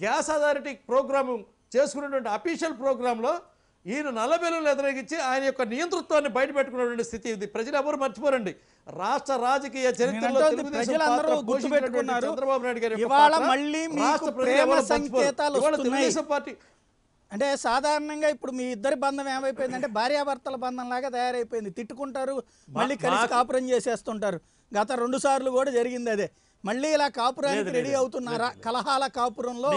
Gas authority programme చేసుకున్నటువంటి official ప్రోగ్రాంలో ఈయన నల్లబెల్లులు ఎదురగించి ఆయన యొక్క నియంతృత్వాన్ని బయటపెట్టుకున్నటువంటి స్థితి ఇది. ప్రజలు ఎవరు మర్చిపోరండి. రాష్ట్ర రాజకీయ చరిత్రలో. చంద్రబాబు నాయుడు గారి. తెలుగుదేశం పార్టీ అంటే సాధారణంగా ఇప్పుడు మీ ఇద్దరి బంధం ఏమైపోయిందంటే భార్యాభర్తల బంధం లాగా తయారైపోయింది. తిట్టుకుంటారు మళ్ళీ కలిసి కాపురం చేసేస్తుంటారు. గత రెండు సార్లు కూడా జరిగింది అదే. మళ్ళీ ఇలా కాపురానికి రెడీ అవుతున్నారా? కలహాల కాపురంలో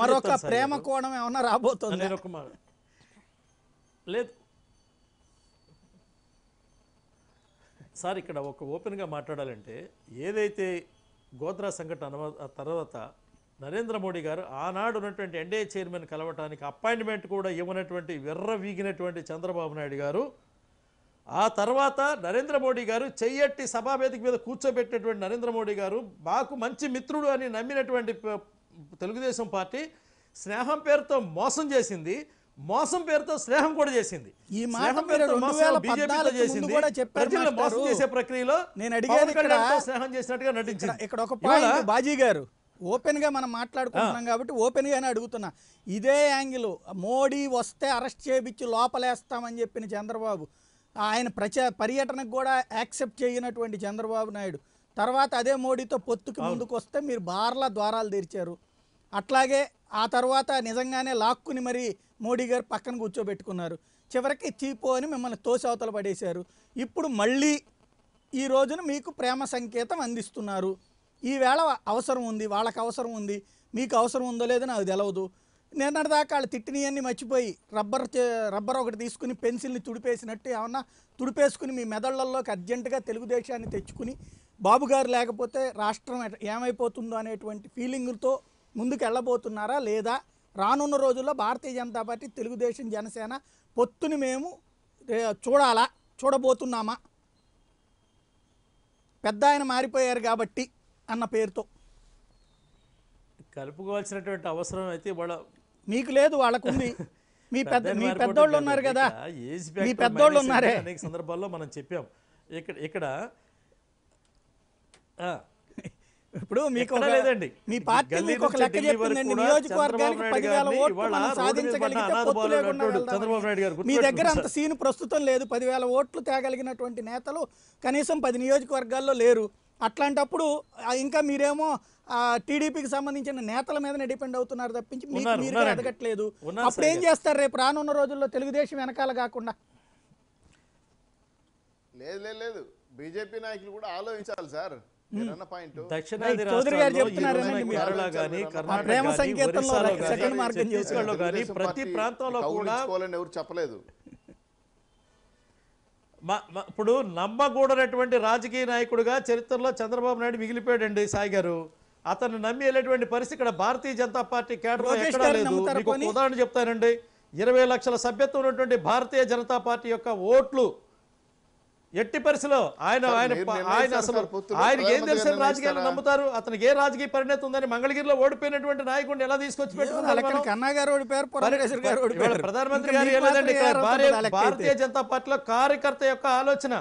మరొక ప్రేమ. కోణం ఏమన్నా రాబోతుంది? లేదు. సార్ ఇక్కడ ఒక ఓపెన్గా మాట్లాడాలంటే ఏదైతే గోద్రా సంఘటన తర్వాత నరేంద్ర మోడీ గారు ఆనాడు ఉన్నటువంటి ఎన్డీఏ చైర్మన్ కలవటానికి అపాయింట్మెంట్ కూడా ఇవ్వనటువంటి వెర్ర వీగినటువంటి చంద్రబాబు నాయుడు గారు ఆ తర్వాత నరేంద్ర మోడీ గారు చెయ్యట్టి సభావేదిక మీద కూర్చోబెట్టినటువంటి నరేంద్ర మోడీ గారు మాకు మంచి మిత్రుడు అని నమ్మినటువంటి తెలుగుదేశం పార్టీ స్నేహం పేరుతో మోసం చేసింది. మోసం పేరుతో స్నేహం కూడా చేసింది. ఈ మాట మోసం 2014 బీజేపీతో ముందు చేసింది. కూడా చెప్పారు ప్రజలను మోసం మాస్టారు. చేసే ప్రక్రియలో నేను కళ్యాణ్తో స్నేహం చేసినట్టుగా నటించింది. ఇక్కడ ఒక పాయింట్ బాజీ గారు ఓపెన్గా మనం మాట్లాడుకుంటున్నాం కాబట్టి ఓపెన్ గానే అడుగుతున్నా. ఇదే యాంగిల్ మోడీ వస్తే అరెస్ట్ చేయించి లోపలేస్తామని చెప్పిన చంద్రబాబు ఆయన ప్రచ పర్యటనకు కూడా యాక్సెప్ట్ చేయనటువంటి చంద్రబాబు నాయుడు. తర్వాత అదే మోడీతో పొత్తుకు ముందుకు వస్తే మీరు బార్ల ద్వారాలు తెరిచారు. అట్లాగే ఆ తర్వాత నిజంగానే లాక్కుని మరి మోడీ గారు పక్కన కూర్చోబెట్టుకున్నారు. చివరికి చీపో అని మిమ్మల్ని తోసి అవతల పడేశారు. ఇప్పుడు మళ్ళీ ఈ రోజున మీకు ప్రేమ సంకేతం అందిస్తున్నారు. ఈవేళ అవసరం ఉంది వాళ్ళకి అవసరం ఉంది. మీకు అవసరం ఉందో లేదో నాకు తెలియదు నిన్నటిదాకా వాళ్ళు తిట్టినవన్నీ మర్చిపోయి రబ్బర్ రబ్బర్ ఒకటి తీసుకుని పెన్సిల్ని తుడిపేసినట్టు ఏమన్నా తుడిపేసుకుని మీ మెదళ్ళలోకి అర్జెంటుగా తెలుగుదేశాన్ని తెచ్చుకుని బాబు గారు లేకపోతే రాష్ట్రం ఏమైపోతుందో అనేటువంటి ఫీలింగ్తో ముందుకు వెళ్ళబోతున్నారా లేదా? రానున్న రోజుల్లో భారతీయ జనతా పార్టీ తెలుగుదేశం జనసేన పొత్తుని మేము చూడాలా? చూడబోతున్నామా? పెద్ద ఆయన మారిపోయారు కాబట్టి అన్న పేరుతో. కలుపుకోవాల్సినటువంటి అవసరం అయితే వాళ్ళ మీకు లేదు వాళ్ళకుంది. మీ పెద్ద మీ పెద్దోళ్ళు. ఉన్నారు కదా. మీ పెద్దోళ్ళు ఉన్నారే. అని అనేక సందర్భాల్లో మనం చెప్పాం. ఇక్కడ ఇక్కడ ఆ, ఇప్పుడు మీకు ఒక- లేదండి. మీ పార్టీ మీకు ఒక లెక్క చెప్పిందండి నియోజకవర్గానికి పదివేల ఓట్లు మనం సాధించగలిగితే పొత్తు లేకుండా మీ దగ్గర అంత సీన్ ప్రస్తుతం లేదు. పదివేల ఓట్లు తేగలిగినటువంటి నేతలు కనీసం పది నియోజకవర్గాల్లో లేరు. అట్లాంటప్పుడు ఇంకా మీరేమో టీడీపీకి సంబంధించిన నేతల మీదనే డిపెండ్ అవుతున్నారు తప్పించి మీకు మీరు. ఎదగట్లేదు అప్పుడు ఏం చేస్తారు రేపు? రానున్న రోజుల్లో తెలుగుదేశం వెనకాల కాకుండా? లేదు లేదు లేదు. బీజేపీ నాయకులు కూడా ఆలోచించాలి సార్. చౌదరి గారు కానీ ప్రతి ప్రాంతంలో కూడా ఎవరు చెప్పలేదు. ఇప్పుడు నమ్మకూడనటువంటి రాజకీయ నాయకుడిగా చరిత్రలో చంద్రబాబు నాయుడు మిగిలిపోయాడండి సాయి గారు. అతను నమ్మి వెళ్ళేటువంటి పరిస్థితి ఇక్కడ భారతీయ జనతా పార్టీ కేడర్ లోకేష్ ఎక్కడా లేదు. మీకు? ఉదాహరణ చెప్తానండి. ఇరవై లక్షల సభ్యత్వం ఉన్నటువంటి భారతీయ జనతా పార్టీ యొక్క ఓట్లు ఎట్టి పరిస్థితిలో ఆయన ఆయన ఆయన అసలు ఆయనకి ఏం తెలిసిన రాజకీయాలు? నమ్ముతారు? అతనికి ఏ రాజకీయ పరిణతి ఉందని మంగళగిరిలో ఓడిపోయినటువంటి నాయకుడిని ఎలా తీసుకొచ్చి పెట్టుకున్నారు ప్రధానమంత్రి గారు ఏలేదండి భారతీయ. జనతా పార్టీలో కార్యకర్త యొక్క ఆలోచన.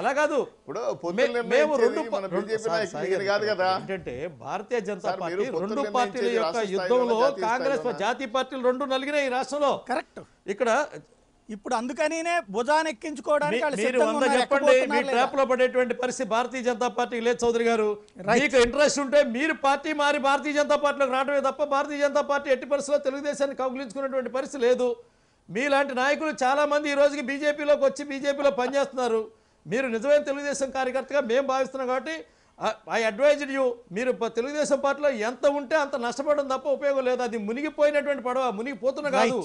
అలా కాదు. మేము రెండు ఏంటంటే భారతీయ జనతా పార్టీ రెండు పార్టీల యొక్క యుద్ధంలో కాంగ్రెస్? జాతీయ పార్టీలు రెండు నలిగినాయి ఈ రాష్ట్రంలో. కరెక్ట్. ఇక్కడ ఇప్పుడు అందుకనినే భుజాన్ని ఎక్కించుకోవడానికి చెప్పండి మీ? ట్రాప్లో పడేటువంటి పరిస్థితి భారతీయ జనతా పార్టీకి లేదు చౌదరి గారు. మీకు ఇంట్రెస్ట్ ఉంటే మీరు పార్టీ మారి భారతీయ జనతా పార్టీలోకి రావడమే తప్ప భారతీయ జనతా పార్టీ ఎట్టి పరిస్థితుల్లో తెలుగుదేశాన్ని కౌగిలించుకున్నటువంటి పరిస్థితి లేదు. మీలాంటి నాయకులు చాలా మంది ఈ రోజుకి బీజేపీలోకి వచ్చి బీజేపీలో పనిచేస్తున్నారు. మీరు నిజమైన తెలుగుదేశం కార్యకర్తగా మేము భావిస్తున్నాం కాబట్టి ఐ అడ్వైజ్డ్ యూ మీరు తెలుగుదేశం పార్టీలో ఎంత ఉంటే అంత నష్టపడడం తప్ప ఉపయోగం లేదు. అది మునిగిపోయినటువంటి పడవ మునిగిపోతున్న కాదు.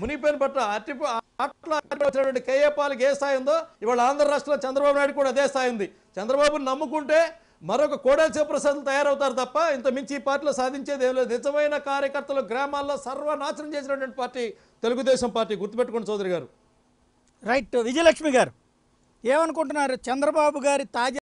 మునిగిపోయిన పట్ల అట్టి అట్లా వచ్చినటువంటి ఏ స్థాయి ఉందో ఇవాళ ఆంధ్ర రాష్ట్రంలో చంద్రబాబు నాయుడు కూడా అదే స్థాయి ఉంది. చంద్రబాబుని నమ్ముకుంటే మరొక కోడల శివప్రసాద్లు తయారవుతారు తప్ప ఇంత మించి ఈ పార్టీలో సాధించేది ఏం లేదు. నిజమైన కార్యకర్తలు గ్రామాల్లో సర్వనాశనం చేసినటువంటి పార్టీ తెలుగుదేశం పార్టీ. గుర్తుపెట్టుకోండి చౌదరి గారు. రైట్. విజయలక్ష్మి గారు ఏమనుకుంటున్నారు? చంద్రబాబు గారి తాజా